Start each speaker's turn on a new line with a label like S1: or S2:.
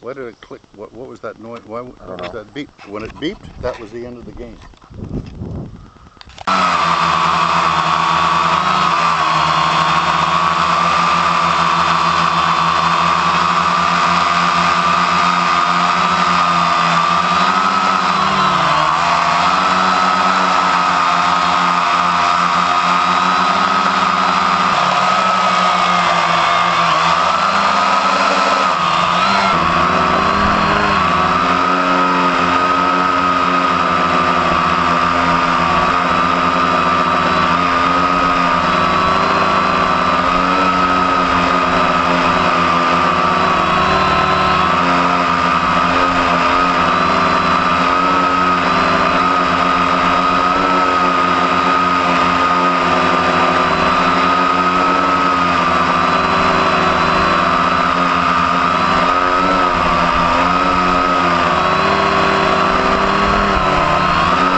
S1: Why did it click? What, what was that noise? Why what was that beep? When it beeped, that was the end of the game.